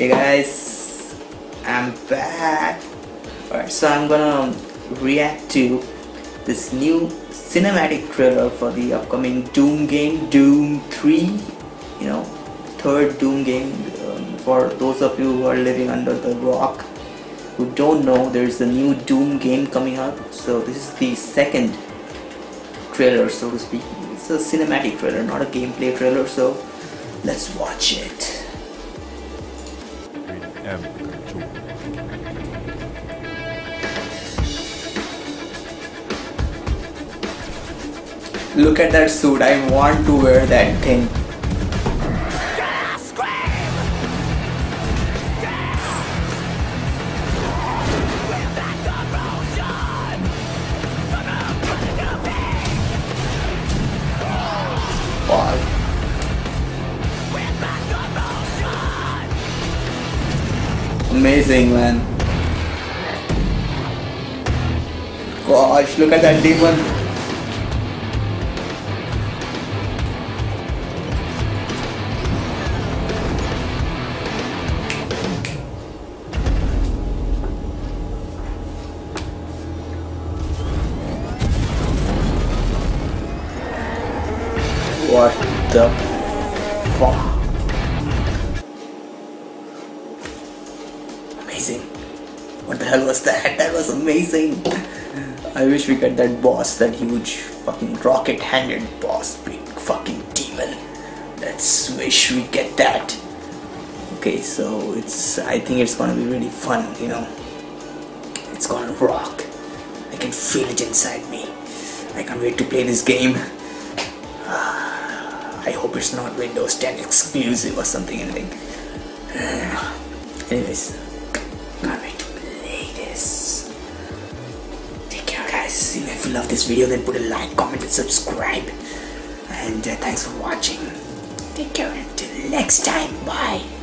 Hey guys, I'm back. Alright, so I'm gonna react to this new cinematic trailer for the upcoming Doom game, Doom 3. You know, third Doom game. Um, for those of you who are living under the rock, who don't know, there's a new Doom game coming out. So this is the second trailer, so to speak. It's a cinematic trailer, not a gameplay trailer. So let's watch it. Look at that suit. I want to wear that thing. Amazing, man. Gosh, look at that demon. What the fuck? Amazing. What the hell was that? That was amazing. I wish we get that boss, that huge fucking rocket handed boss, big fucking demon. Let's wish we get that. Okay, so it's I think it's gonna be really fun, you know. It's gonna rock. I can feel it inside me. I can't wait to play this game. I hope it's not Windows 10 exclusive or something anything. Anyways, If you love this video then put a like, comment and subscribe. And uh, thanks for watching. Take care until next time. Bye.